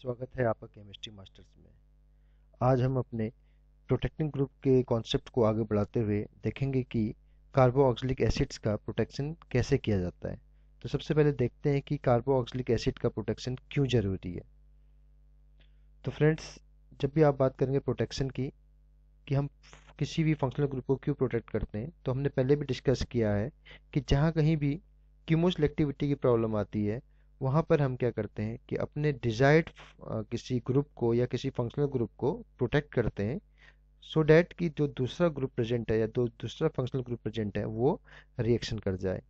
स्वागत है आपका केमिस्ट्री मास्टर्स में। आज हम अपने प्रोटेक्टिंग ग्रुप के कॉन्सेप्ट को आगे बढ़ाते हुए देखेंगे कि कार्बोक्सिलिक एसिड्स का प्रोटेक्शन कैसे किया जाता है। तो सबसे पहले देखते हैं कि कार्बोक्सिलिक एसिड का प्रोटेक्शन क्यों ज़रूरी है। तो फ्रेंड्स जब भी आप बात करेंगे प्रोटेक्शन की, कि हम किसी भी फंक्शनल ग्रुप को क्यों प्रोटेक्ट करते हैं तो हमने पहले भी डिस्कस किया है कि जहाँ कहीं भी कीमोसलेक्टिविटी की प्रॉब्लम आती है वहाँ पर हम क्या करते हैं कि अपने डिजायर्ड किसी ग्रुप को या किसी फंक्शनल ग्रुप को प्रोटेक्ट करते हैं सो so डैट कि जो दूसरा ग्रुप प्रेजेंट है या दो दूसरा फंक्शनल ग्रुप प्रेजेंट है, वो रिएक्शन कर जाए।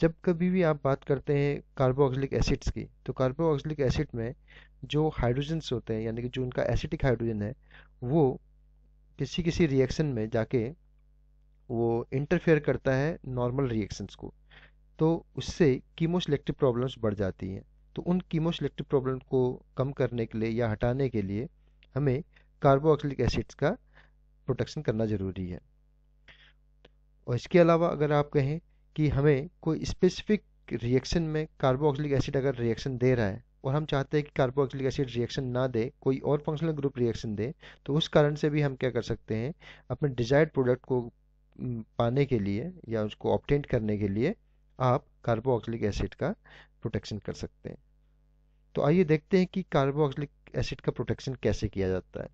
जब कभी भी आप बात करते हैं कार्बोक्सिलिक एसिड्स की तो कार्बोक्सिलिक एसिड में जो हाइड्रोजन्स होते हैं, यानी कि जो उनका एसिटिक हाइड्रोजन है, वो किसी किसी रिएक्शन में जाके वो इंटरफेयर करता है नॉर्मल रिएक्शंस को। तो उससे कीमोसेलेक्टिव प्रॉब्लम्स बढ़ जाती हैं। तो उन कीमोसेलेक्टिव प्रॉब्लम को कम करने के लिए या हटाने के लिए हमें कार्बोक्सिलिक एसिड्स का प्रोटेक्शन करना ज़रूरी है। और इसके अलावा अगर आप कहें कि हमें कोई स्पेसिफिक रिएक्शन में कार्बोक्सिलिक एसिड अगर रिएक्शन दे रहा है और हम चाहते हैं कि कार्बोक्सिलिक एसिड रिएक्शन ना दे, कोई और फंक्शनल ग्रुप रिएक्शन दे तो उस कारण से भी हम क्या कर सकते हैं, अपने डिजायर्ड प्रोडक्ट को पाने के लिए या उसको ऑप्टेंट करने के लिए आप कार्बोक्सिलिक एसिड का प्रोटेक्शन कर सकते हैं। तो आइए देखते हैं कि कार्बोक्सिलिक एसिड का प्रोटेक्शन कैसे किया जाता है।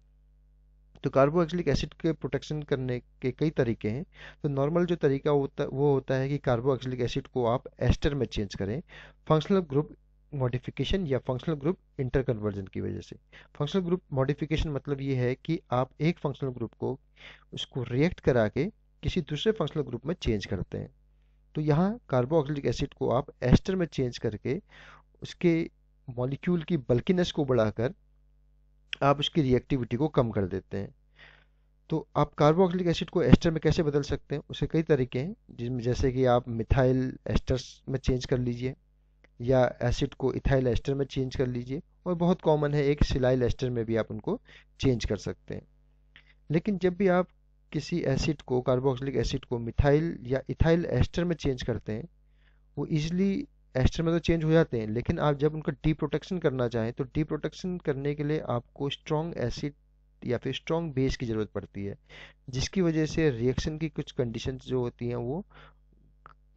तो कार्बोक्सिलिक एसिड के प्रोटेक्शन करने के कई तरीके हैं। तो नॉर्मल जो तरीका होता, वो होता है कि कार्बोक्सिलिक एसिड को आप एस्टर में चेंज करें फंक्शनल ग्रुप मॉडिफिकेशन या फंक्शनल ग्रुप इंटर कन्वर्जन की वजह से। फंक्शनल ग्रुप मॉडिफिकेशन मतलब ये है कि आप एक फंक्शनल ग्रुप को, उसको रिएक्ट करा के किसी दूसरे फंक्शनल ग्रुप में चेंज करते हैं। तो यहाँ कार्बोक्सिलिक एसिड को आप एस्टर में चेंज करके उसके मॉलिक्यूल की बल्किनेस को बढ़ाकर आप उसकी रिएक्टिविटी को कम कर देते हैं। तो आप कार्बोक्सिलिक एसिड को एस्टर में कैसे बदल सकते हैं? उसके कई तरीके हैं, जिसमें जैसे कि आप मिथाइल एस्टर्स में चेंज कर लीजिए या एसिड को इथाइल एस्टर में चेंज कर लीजिए और बहुत कॉमन है, एक सिलाइल एस्टर में भी आप उनको चेंज कर सकते हैं। लेकिन जब भी आप किसी एसिड को कार्बोक्सिलिक एसिड को मिथाइल या इथाइल एस्टर में चेंज करते हैं, वो इजिली एस्टर में तो चेंज हो जाते हैं, लेकिन आप जब उनका डी प्रोटेक्शन करना चाहें तो डी प्रोटेक्शन करने के लिए आपको स्ट्रॉन्ग एसिड या फिर स्ट्रॉन्ग बेस की ज़रूरत पड़ती है, जिसकी वजह से रिएक्शन की कुछ कंडीशन जो होती हैं वो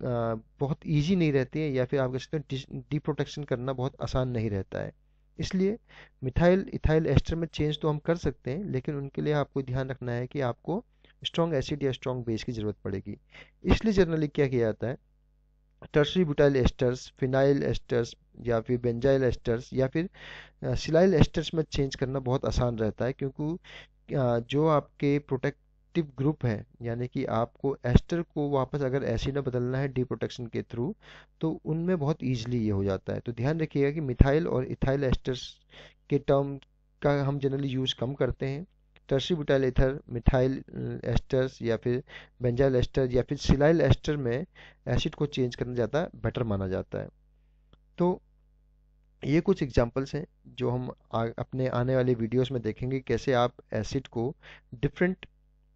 बहुत ईजी नहीं रहती है या फिर आप कह सकते हैं डी प्रोटेक्शन करना बहुत आसान नहीं रहता है। इसलिए मिथाइल इथाइल एस्टर में चेंज तो हम कर सकते हैं, लेकिन उनके लिए आपको ध्यान रखना है कि आपको स्ट्रॉन्ग एसिड या स्ट्रॉन्ग बेस की ज़रूरत पड़ेगी। इसलिए जनरली क्या किया जाता है? Tertiary butyl esters phenyl esters या फिर बेंजाइल एस्टर्स या फिर सिलाइल एस्टर्स में चेंज करना बहुत आसान रहता है क्योंकि जो आपके प्रोटेक्टिव ग्रुप है, यानी कि आपको एस्टर को वापस अगर एसिड में बदलना है डी प्रोटेक्शन के थ्रू तो उनमें बहुत ईजिली ये हो जाता है। तो ध्यान रखिएगा कि मिथाइल और इथाइल एस्टर्स के टर्म का हम जनरली यूज़ कम करते हैं। Tert butyl ether methyl esters या फिर बेंजाइल एस्टर या फिर सिलाइल एस्टर में एसिड को चेंज करना ज़्यादा बेटर माना जाता है। तो ये कुछ एग्जांपल्स हैं जो हम आ, अपने आने वाले वीडियोस में देखेंगे कैसे आप एसिड को डिफरेंट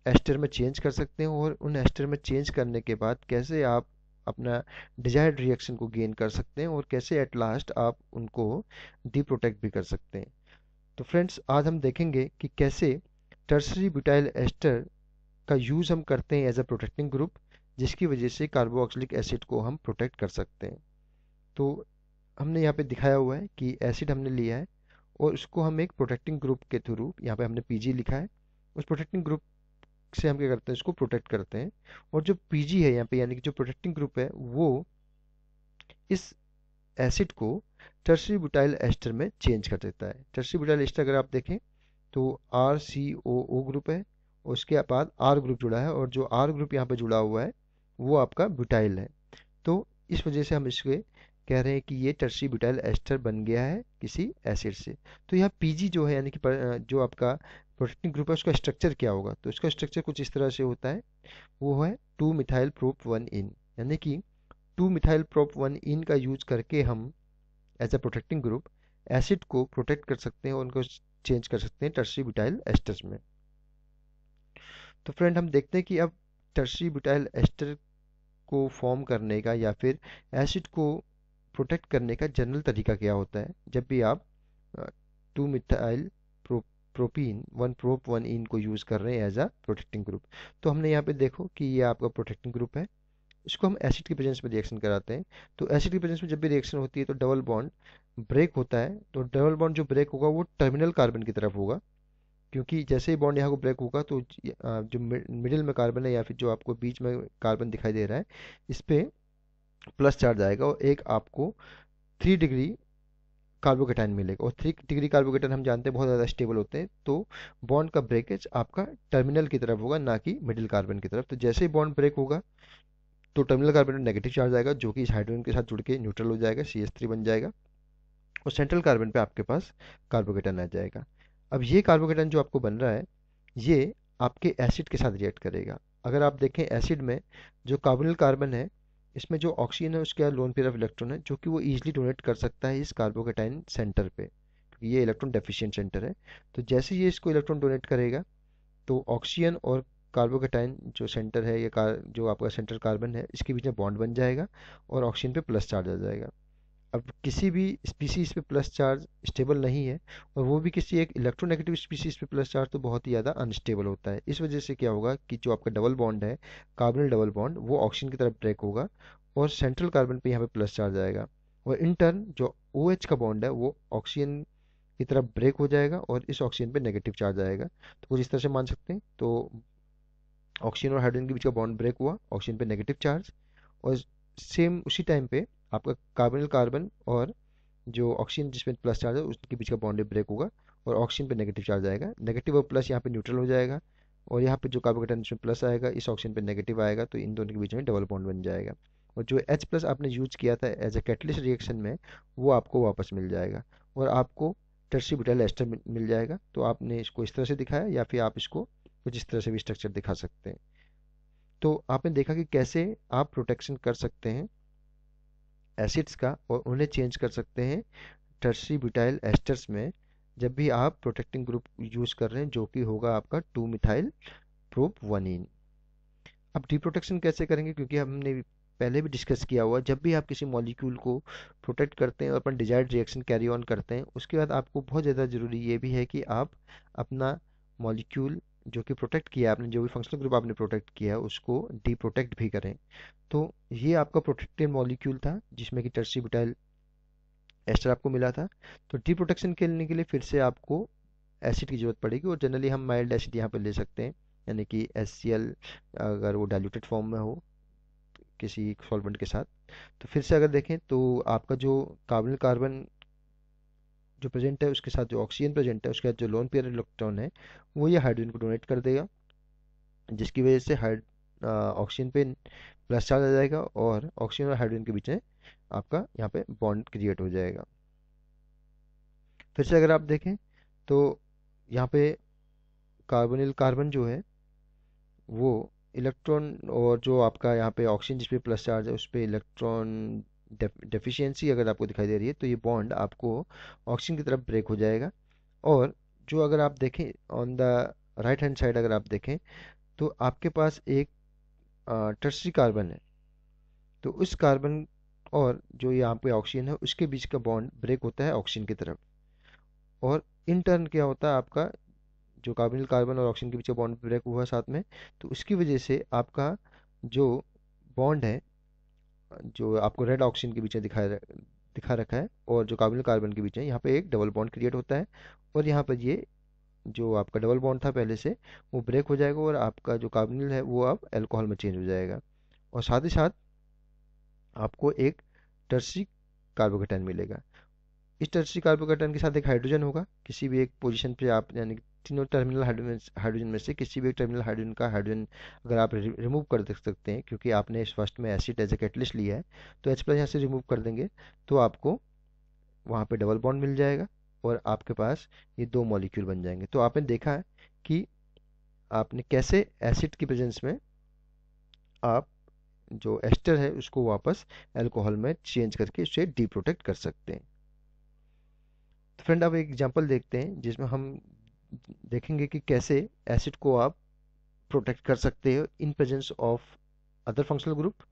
एस्टर में चेंज कर सकते हैं और उन एस्टर में चेंज करने के बाद कैसे आप अपना डिजायर्ड रिएक्शन को गेन कर सकते हैं और कैसे एट लास्ट आप उनको डी प्रोटेक्ट भी कर सकते हैं। तो फ्रेंड्स आज हम देखेंगे कि कैसे टर्सरी ब्यूटाइल एस्टर का यूज़ हम करते हैं एज अ प्रोटेक्टिंग ग्रुप जिसकी वजह से कार्बोक्सिलिक एसिड को हम प्रोटेक्ट कर सकते हैं। तो हमने यहाँ पे दिखाया हुआ है कि एसिड हमने लिया है और उसको हम एक प्रोटेक्टिंग ग्रुप के थ्रू, यहाँ पे हमने पीजी लिखा है, उस प्रोटेक्टिंग ग्रुप से हम क्या करते हैं, इसको प्रोटेक्ट करते हैं। और जो पीजी है यहाँ पे, यानी कि जो प्रोटेक्टिंग ग्रुप है, वो इस एसिड को टर्सरी बुटाइल एस्टर में चेंज कर देता है। टर्सरी बुटाइल एस्टर अगर आप देखें तो आर सी ओ ओ ग्रुप है, उसके बाद आर ग्रुप जुड़ा है, और जो आर ग्रुप यहाँ पे जुड़ा हुआ है, वो आपका ब्यूटाइल है। तो इस वजह से हम इसके कह रहे हैं कि ये टर्सी ब्यूटाइल एस्टर बन गया है किसी एसिड से। तो यहाँ पीजी जो है, यानी कि जो आपका प्रोटेक्टिंग ग्रुप है, उसका स्ट्रक्चर क्या होगा? तो इसका स्ट्रक्चर कुछ इस तरह से होता है, वो है two methyl prop one ene यानी कि two methyl prop one ene का यूज़ करके हम as a protecting group acid को प्रोटेक्ट कर सकते हैं और उनको चेंज कर सकते हैं टर्सरी ब्यूटाइल एस्टर्स में। तो फ्रेंड हम देखते हैं कि अब टर्सरी ब्यूटाइल एस्टर को फॉर्म करने का या फिर एसिड को प्रोटेक्ट करने का जनरल तरीका क्या होता है? जब भी आप two methyl propene one prop one ene को यूज़ कर रहे हैं एज अ प्रोटेक्टिंग ग्रुप तो हमने यहाँ पे देखो कि ये आपका प्रोटेक्टिंग ग्रुप है। इसको हम एसिड की प्रेजेंस में रिएक्शन कराते हैं। तो एसिड की प्रेजेंस में जब भी रिएक्शन होती है तो डबल बॉन्ड ब्रेक होता है। तो डबल बॉन्ड जो ब्रेक होगा वो टर्मिनल कार्बन की तरफ़ होगा। क्योंकि जैसे ही बॉन्ड यहाँ को ब्रेक होगा तो जो मिडिल में कार्बन है या फिर जो आपको बीच में कार्बन दिखाई दे रहा है, इस पर प्लस चार्ज आएगा और एक आपको थ्री डिग्री कार्बोकेटाइन मिलेगा। और थ्री डिग्री कार्बोकेटाइन हम जानते हैं बहुत ज़्यादा स्टेबल होते हैं। तो बॉन्ड का ब्रेकेज आपका टर्मिनल की तरफ़ होगा, ना कि मिडिल कार्बन की तरफ़। तो जैसे ही बॉन्ड ब्रेक होगा तो टर्मिनल कार्बन नेगेटिव चार्ज आएगा, जो कि इस हाइड्रोजन के साथ जुड़ के न्यूट्रल हो जाएगा सी एस थ्री बन जाएगा, और सेंट्रल कार्बन पे आपके पास कार्बोकेटन आ जाएगा। अब ये कार्बोकेटन जो आपको बन रहा है, ये आपके एसिड के साथ रिएक्ट करेगा। अगर आप देखें एसिड में जो कार्बोनिल कार्बन है, इसमें जो ऑक्सीजन है, उसके लोन पेयर ऑफ़ इलेक्ट्रॉन है, जो कि वो इजीली डोनेट कर सकता है इस कार्बोकेटाइन सेंटर पे ये इलेक्ट्रॉन डेफिशिएंट सेंटर है। तो जैसे ये इसको इलेक्ट्रॉन डोनेट करेगा तो ऑक्सीजन और कार्बोकेटाइन जो सेंटर है, या कार जो आपका सेंटर कार्बन है, इसके बीच में बॉन्ड बन जाएगा और ऑक्सीजन पे प्लस चार्ज आ जाएगा। अब किसी भी स्पीसीज पे प्लस चार्ज स्टेबल नहीं है और वो भी किसी एक इलेक्ट्रोनेगेटिव स्पीसीज पे प्लस चार्ज तो बहुत ही ज़्यादा अनस्टेबल होता है। इस वजह से क्या होगा कि जो आपका डबल बॉन्ड है, कार्बनल डबल बॉन्ड, वो ऑक्सीजन की तरफ़ ब्रेक होगा और सेंट्रल कार्बन पे यहाँ पे प्लस चार्ज आएगा और इन टर्न जो ओ OH का बॉन्ड है, वो ऑक्सीजन की तरफ़ ब्रेक हो जाएगा और इस ऑक्सीजन पे नेगेटिव चार्ज आएगा। तो कुछ इस तरह से मान सकते हैं। तो ऑक्सीजन और हाइड्रोजन के बीच का बॉन्ड ब्रेक हुआ ऑक्सीजन पे नेगेटिव चार्ज और सेम उसी टाइम पे आपका कार्बनल कार्बन और जो ऑक्सीजन जिसमें प्लस चार्ज है, उसके बीच का बॉन्ड ब्रेक होगा और ऑक्सीजन पे नेगेटिव चार्ज आएगा। नेगेटिव और प्लस यहाँ पे न्यूट्रल हो जाएगा और यहाँ पे जो कार्बोकेटन इसमें प्लस आएगा, इस ऑक्सीजन पे नेगेटिव आएगा तो इन दोनों के बीच में डबल बॉन्ड बन जाएगा। और जो एच प्लस आपने यूज़ किया था एज ए कैटलिस्ट रिएक्शन में, वो आपको वापस मिल जाएगा और आपको टर्सी बुटाइल एस्टर मिल जाएगा। तो आपने इसको इस तरह से दिखाया या फिर आप इसको कुछ इस तरह से भी स्ट्रक्चर दिखा सकते हैं। तो आपने देखा कि कैसे आप प्रोटेक्शन कर सकते हैं एसिड्स का और उन्हें चेंज कर सकते हैं टर्सी ब्यूटाइल एस्टर्स में जब भी आप प्रोटेक्टिंग ग्रुप यूज़ कर रहे हैं, जो कि होगा आपका two methyl prop one ene अब डिप्रोटेक्शन कैसे करेंगे? क्योंकि हमने पहले भी डिस्कस किया हुआ, जब भी आप किसी मॉलिक्यूल को प्रोटेक्ट करते हैं और अपन डिजायर्ड रिएक्शन कैरी ऑन करते हैं, उसके बाद आपको बहुत ज़्यादा ज़रूरी ये भी है कि आप अपना मॉलिक्यूल जो कि प्रोटेक्ट किया आपने, जो भी फंक्शनल ग्रुप आपने प्रोटेक्ट किया है उसको डी प्रोटेक्ट भी करें। तो ये आपका प्रोटेक्टेड मॉलिक्यूल था, जिसमें कि टर्सी बुटाइल एस्टर आपको मिला था। तो डी प्रोटेक्शन करने के लिए फिर से आपको एसिड की ज़रूरत पड़ेगी और जनरली हम माइल्ड एसिड यहाँ पर ले सकते हैं, यानी कि एस अगर वो डाइल्यूटेड फॉर्म में हो, किसी सॉल्वेंट के साथ। तो फिर से अगर देखें तो आपका जो कार्बन कार्बन जो प्रेजेंट है, उसके साथ जो ऑक्सीजन प्रेजेंट है, उसके साथ जो लोन पेयर इलेक्ट्रॉन है, वो ये हाइड्रोजन को डोनेट कर देगा, जिसकी वजह से हाइड ऑक्सीजन पे प्लस चार्ज आ जाएगा और ऑक्सीजन और हाइड्रोजन के बीच में आपका यहाँ पे बॉन्ड क्रिएट हो जाएगा। फिर से अगर आप देखें तो यहाँ पे कार्बोनिल कार्बन जो है, वो इलेक्ट्रॉन और जो आपका यहाँ पे ऑक्सीजन जिस पे प्लस चार्ज है उस पर इलेक्ट्रॉन डेफिशिएंसी अगर आपको दिखाई दे रही है तो ये बॉन्ड आपको ऑक्सीजन की तरफ़ ब्रेक हो जाएगा। और जो अगर आप देखें on the right hand side अगर आप देखें तो आपके पास एक टर्सरी कार्बन है। तो उस कार्बन और जो ये पे ऑक्सीजन है, उसके बीच का बॉन्ड ब्रेक होता है ऑक्सीजन की तरफ़। और इन टर्न क्या होता है आपका, जो कार्बनिल कार्बन और ऑक्सीजन के बीच का बॉन्ड ब्रेक हुआ साथ में तो उसकी वजह से आपका जो बॉन्ड है जो आपको रेड ऑक्सीजन के बीच में दिखा दिखा रखा है और जो कार्बनिल कार्बन के बीच में, यहाँ पे एक डबल बॉन्ड क्रिएट होता है और यहाँ पर ये जो आपका डबल बॉन्ड था पहले से, वो ब्रेक हो जाएगा और आपका जो कार्बनिल है, वो अब एल्कोहल में चेंज हो जाएगा। और साथ ही साथ आपको एक टर्सी कार्बोकेटाइन मिलेगा। इस टर्सी कार्बोकेटाइन के साथ एक हाइड्रोजन होगा। किसी भी एक पोजीशन पे आप, यानी तीनों टर्मिनल हाइड्रोजन में से किसी भी टर्मिनल हाइड्रोजन का हाइड्रोजन अगर आप रिमूव कर देख सकते हैं, क्योंकि आपने फ़र्स्ट में एसिड एज ए कैटलिस्ट लिया है तो एच प्लस यहाँ से रिमूव कर देंगे तो आपको वहाँ पे डबल बॉन्ड मिल जाएगा और आपके पास ये दो मॉलिक्यूल बन जाएँगे। तो आपने देखा है कि आपने कैसे एसिड की प्रेजेंस में आप जो एस्टर है, उसको वापस एल्कोहल में चेंज करके उसे डीप्रोटेक्ट कर सकते हैं। तो फ्रेंड अब एक एग्जांपल देखते हैं, जिसमें हम देखेंगे कि कैसे एसिड को आप प्रोटेक्ट कर सकते हो in presence of other functional group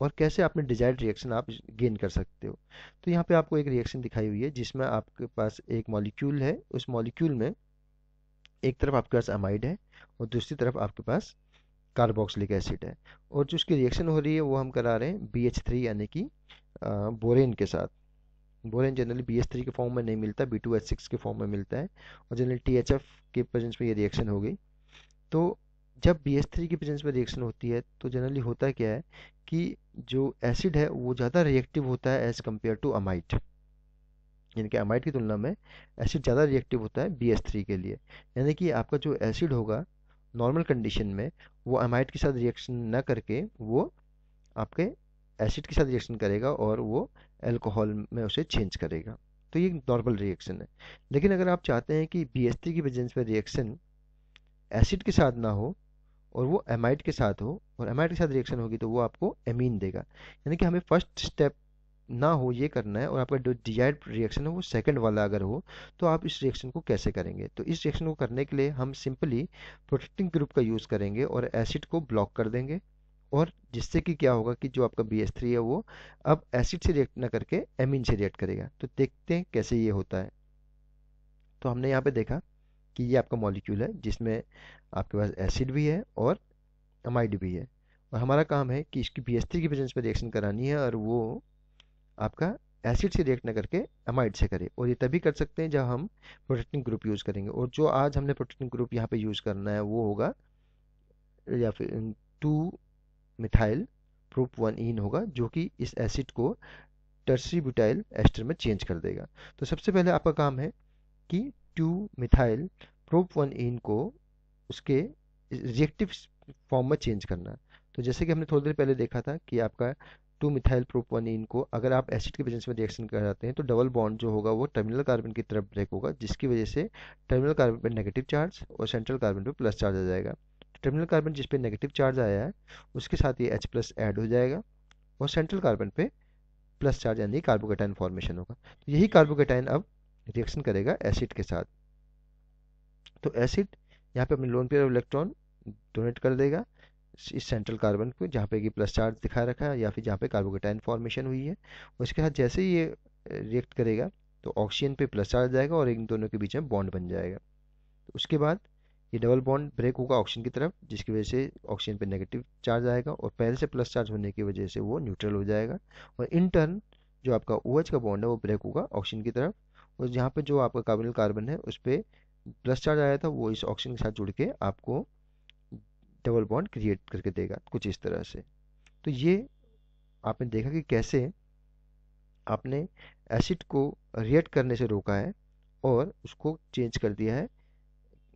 और कैसे आपने डिजायर्ड रिएक्शन आप गेन कर सकते हो। तो यहाँ पे आपको एक रिएक्शन दिखाई हुई है जिसमें आपके पास एक मॉलिक्यूल है। उस मॉलिक्यूल में एक तरफ़ आपके पास अमाइड है और दूसरी तरफ़ आपके पास कार्बोक्सिलिक एसिड है। और जो उसकी रिएक्शन हो रही है वो हम करा रहे हैं बी एच थ्री यानी कि बोरेन के साथ। Borane generally B S three के फॉर्म में नहीं मिलता बी टू एच सिक्स के फॉर्म में मिलता है, और जनरली टी एच एफ़ के प्रेजेंस में ये रिएक्शन हो गई। तो जब बी एस थ्री की प्रेजेंस में रिएक्शन होती है तो जनरली होता क्या है कि जो एसिड है, वो ज़्यादा रिएक्टिव होता है एज़ कंपेयर टू अमाइट यानी कि अमाइड की तुलना में एसिड ज़्यादा रिएक्टिव होता है बी एस थ्री के लिए। यानी कि आपका जो एसिड होगा नॉर्मल कंडीशन में, वो अमाइड के साथ रिएक्शन न करके, वो आपके एसिड के साथ रिएक्शन करेगा और वो अल्कोहल में उसे चेंज करेगा। तो ये नॉर्मल रिएक्शन है। लेकिन अगर आप चाहते हैं कि बी एस थ्री की प्रेजेंस में रिएक्शन एसिड के साथ ना हो और वो एमाइड के साथ हो और एमाइड के साथ रिएक्शन होगी तो वो आपको एमीन देगा। यानी कि हमें फ़र्स्ट स्टेप ना हो, ये करना है और आपका जो डिजायर्ड रिएक्शन है वो सेकंड वाला अगर हो तो आप इस रिएक्शन को कैसे करेंगे? तो इस रिएक्शन को करने के लिए हम सिंपली प्रोटेक्टिंग ग्रुप का यूज़ करेंगे और एसिड को ब्लॉक कर देंगे। और जिससे कि क्या होगा कि जो आपका बी एस थ्री है वो अब एसिड से रिएक्ट ना करके एमिन से रिएक्ट करेगा। तो देखते हैं कैसे ये होता है। तो हमने यहाँ पे देखा कि ये आपका मॉलिक्यूल है, जिसमें आपके पास एसिड भी है और अमाइड भी है। और हमारा काम है कि इसकी बी एस थ्री की प्रेजेंस में रिएक्शन करानी है और वो आपका एसिड से रिएक्ट ना करके अमाइड से करे। और ये तभी कर सकते हैं जब हम प्रोटेक्टिंग ग्रुप यूज़ करेंगे। और जो आज हमने प्रोटेक्टिंग ग्रुप यहाँ पे यूज़ करना है वो होगा या फिर two methyl prop one ene होगा, जो कि इस एसिड को टर्सरी ब्यूटाइल एस्टर में चेंज कर देगा। तो सबसे पहले आपका काम है कि two methyl prop one ene को उसके रिएक्टिव फॉर्म में चेंज करना। तो जैसे कि हमने थोड़ी देर पहले देखा था कि आपका टू मिथाइल प्रोपोनिन को अगर आप एसिड के प्रेजेंस में रिएक्शन कराते हैं तो डबल बॉन्ड जो होगा वो टर्मिनल कार्बन की तरफ़ ब्रेक होगा, जिसकी वजह से टर्मिनल कार्बन पर नेगेटिव चार्ज और सेंट्रल कार्बन पर प्लस चार्ज आ जाएगा। टर्मिनल कार्बन जिस पे नेगेटिव चार्ज आया है, उसके साथ ये एच प्लस ऐड हो जाएगा और सेंट्रल कार्बन पे प्लस चार्ज यानी कार्बोकेटाइन फॉर्मेशन होगा। तो यही कार्बोकेटाइन अब रिएक्शन करेगा एसिड के साथ। तो एसिड यहाँ पे अपने लोन पेयर इलेक्ट्रॉन डोनेट कर देगा इस सेंट्रल कार्बन को जहाँ पे कि प्लस चार्ज दिखा रखा है या फिर जहाँ पे कार्बोकेटाइन फॉर्मेशन हुई है। उसके साथ जैसे ही ये रिएक्ट करेगा तो ऑक्सीजन पे प्लस चार्ज जाएगा और इन दोनों के बीच में बॉन्ड बन जाएगा। तो उसके बाद ये डबल बॉन्ड ब्रेक होगा ऑक्सीजन की तरफ़, जिसकी वजह से ऑक्सीजन पे नेगेटिव चार्ज आएगा और पहले से प्लस चार्ज होने की वजह से वो न्यूट्रल हो जाएगा। और इन टर्न जो आपका ओ OH का बॉन्ड है, वो ब्रेक होगा ऑक्सीजन की तरफ़। और जहाँ पे जो आपका कार्बोनिल कार्बन है, उस पर प्लस चार्ज आया था, वो इस ऑक्सीजन के साथ जुड़ के आपको डबल बॉन्ड क्रिएट करके देगा, कुछ इस तरह से। तो ये आपने देखा कि कैसे आपने एसिड को रिएक्ट करने से रोका है और उसको चेंज कर दिया है।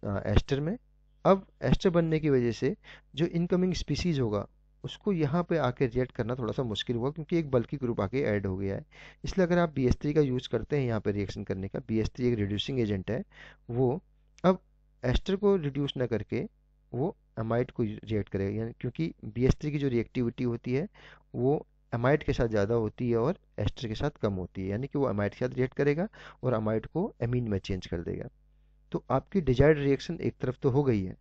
एस्टर में। अब एस्टर बनने की वजह से जो इनकमिंग स्पीसीज होगा, उसको यहाँ पे आके रिएक्ट करना थोड़ा सा मुश्किल हुआ क्योंकि एक बल्कि ग्रुप आके ऐड हो गया है। इसलिए अगर आप बी का यूज़ करते हैं यहाँ पे रिएक्शन करने का बी एक रिड्यूसिंग एजेंट है, वो अब एस्टर को रिड्यूस ना करके वो अमाइड को रिएक्ट करेगा। यानी क्योंकि बी की जो रिएक्टिविटी होती है, वो अमाइड के साथ ज़्यादा होती है और एस्टर के साथ कम होती है। यानी कि वो अमाइड के साथ रिएक्ट करेगा और अमाइड को एमीन में चेंज कर देगा। तो आपकी डिजायर्ड रिएक्शन एक तरफ़ तो हो गई है,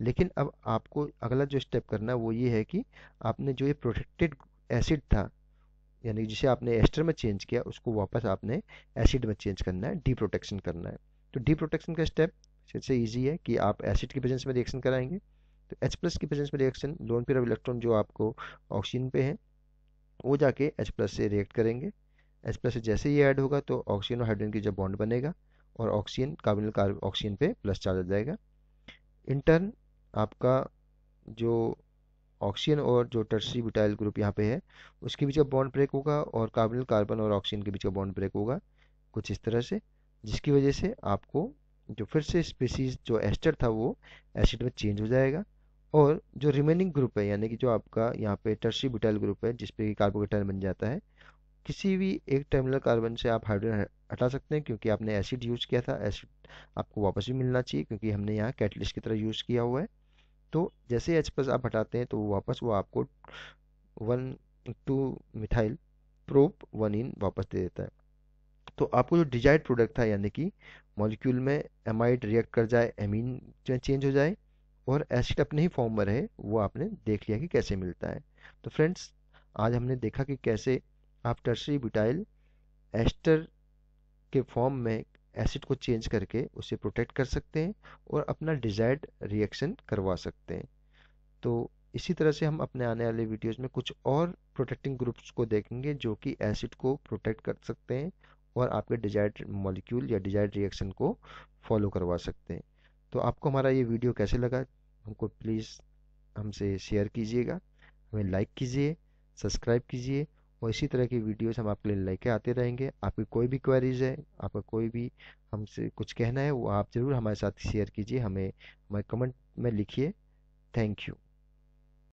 लेकिन अब आपको अगला जो स्टेप करना है वो ये है कि आपने जो ये प्रोटेक्टेड एसिड था, यानी जिसे आपने एस्टर में चेंज किया, उसको वापस आपने एसिड में चेंज करना है डी प्रोटेक्शन करना है। तो डी प्रोटेक्शन का स्टेप सबसे ईजी है कि आप एसिड की प्रेजेंस में रिएक्शन कराएँगे। तो एच प्लस की प्रेजेंस में reaction lone pair of electron जो आपको ऑक्सीजन पे है, वो जाके एच प्लस से रिएक्ट करेंगे। एच प्लस से जैसे ही ऐड होगा तो ऑक्सीजन और हाइड्रोजन की जब बॉन्ड बनेगा और ऑक्सीजन कार्बन कार्ब ऑक्सीजन पे प्लस चार्ज आ जाएगा। इंटर्न आपका जो ऑक्सीजन और जो टर्सरी ब्यूटाइल ग्रुप यहाँ पे है, उसके बीच का बॉन्ड ब्रेक होगा और कार्बन कार्बन और ऑक्सीजन के बीच का बॉन्ड ब्रेक होगा, कुछ इस तरह से, जिसकी वजह से आपको जो फिर से स्पीसीज जो एस्टर था वो एसिड में चेंज हो जाएगा। और जो रिमेनिंग ग्रुप है, यानी कि जो आपका यहाँ पे टर्शी ब्यूटाइल ग्रुप है, जिसपे कार्बोकेटाइन बन जाता है किसी भी एक टर्मिनल कार्बन से आप हाइड्रोजन हटा सकते हैं क्योंकि आपने एसिड यूज़ किया था। एसिड आपको वापस भी मिलना चाहिए क्योंकि हमने यहाँ कैटलिस्ट की तरह यूज़ किया हुआ है। तो जैसे एच प्लस आप हटाते हैं तो वापस वो आपको one two methyl prop one ene वापस दे देता है। तो आपको जो डिजायर्ड प्रोडक्ट था यानी कि मॉलिक्यूल में एमाइड रिएक्ट कर जाए एमीन में चेंज हो जाए और एसिड अपने ही फॉर्म में रहे, वो आपने देख लिया कि कैसे मिलता है। तो फ्रेंड्स आज हमने देखा कि कैसे आप टर्सरी ब्यूटाइल एस्टर के फॉर्म में एसिड को चेंज करके उसे प्रोटेक्ट कर सकते हैं और अपना डिजायर्ड रिएक्शन करवा सकते हैं। तो इसी तरह से हम अपने आने वाले वीडियोस में कुछ और प्रोटेक्टिंग ग्रुप्स को देखेंगे जो कि एसिड को प्रोटेक्ट कर सकते हैं और आपके डिजायर्ड मॉलिक्यूल या डिजायर्ड रिएक्शन को फॉलो करवा सकते हैं। तो आपको हमारा ये वीडियो कैसे लगा? हमको प्लीज़ हमसे शेयर कीजिएगा। हमें लाइक कीजिए सब्सक्राइब कीजिए और इसी तरह की वीडियोस हम आपके लिए लेके आते रहेंगे। आपकी कोई भी क्वेरीज है, आपका कोई भी हमसे कुछ कहना है, वो आप ज़रूर हमारे साथ शेयर कीजिए, हमें हमारे कमेंट में लिखिए। Thank you